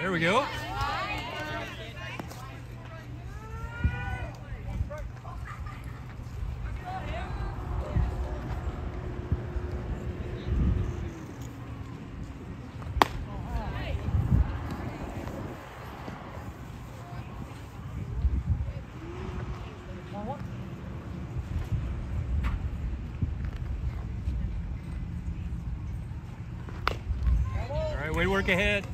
There we go. All right, way to work ahead.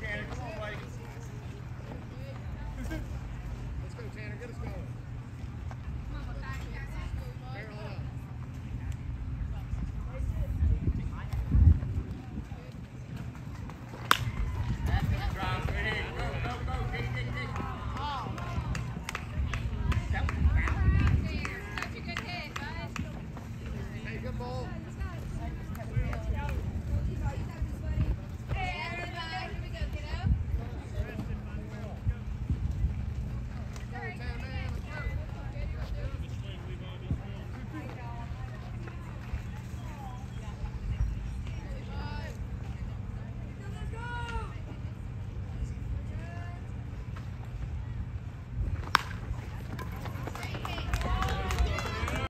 mechanics.